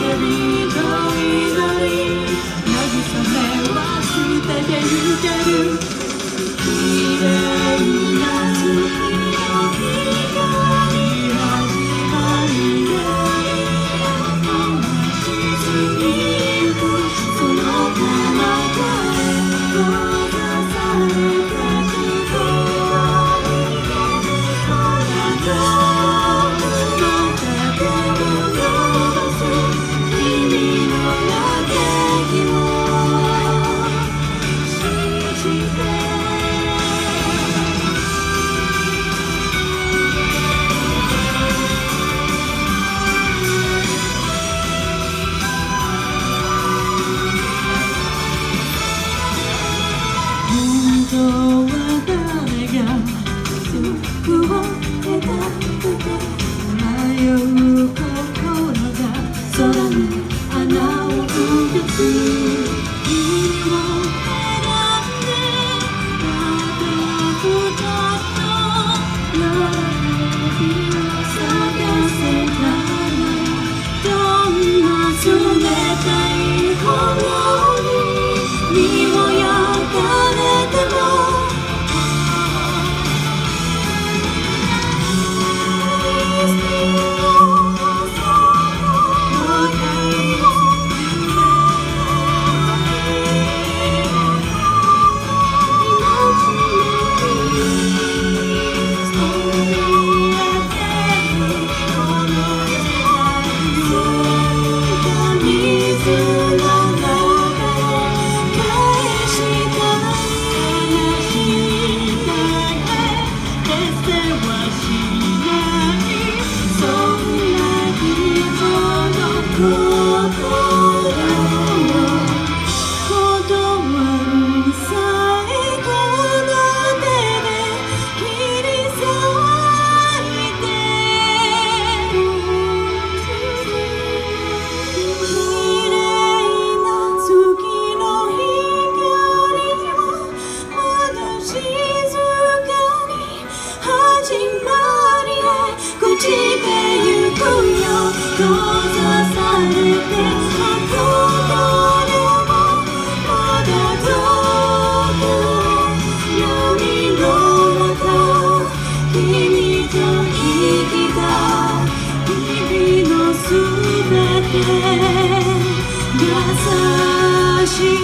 Querido 本当は誰が服をか Keep it, you go. 的初心。